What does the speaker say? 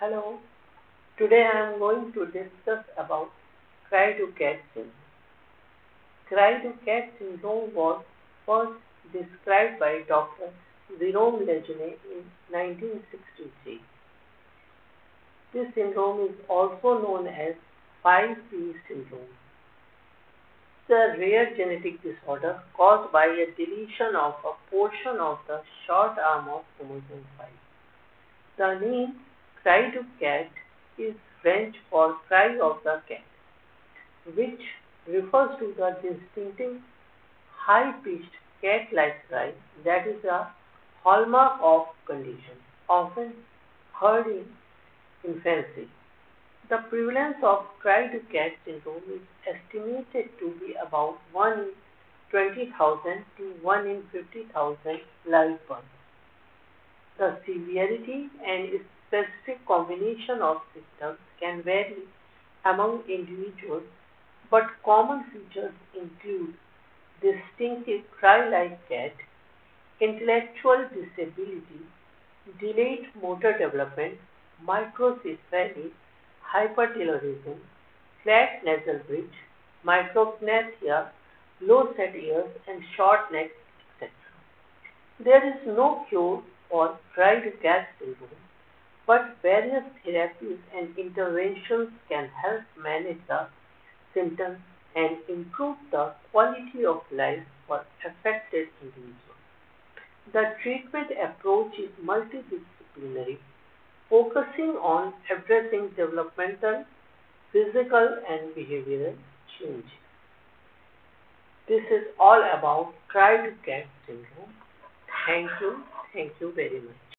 Hello, today I am going to discuss about cri du chat syndrome. Cri du chat syndrome was first described by Dr. Jerome Lejeune in 1963. This syndrome is also known as 5P syndrome. It's a rare genetic disorder caused by a deletion of a portion of the short arm of chromosome 5. The name cri du chat is French for cry of the cat, which refers to the distinctive high-pitched cat-like cry that is a hallmark of condition, often heard in infancy. The prevalence of cri du chat syndrome is estimated to be about 1 in 20,000 to 1 in 50,000 live births. The severity and specific combination of symptoms can vary among individuals, but common features include distinctive cry-like cat, intellectual disability, delayed motor development, microcephaly, hypertelorism, flat nasal bridge, micrognathia, low set ears, and short neck, etc. There is no cure for to cat syndrome, but various therapies and interventions can help manage the symptoms and improve the quality of life for affected individuals. The treatment approach is multidisciplinary, focusing on addressing developmental, physical, and behavioral change. This is all about cry to syndrome. Thank you. Thank you very much.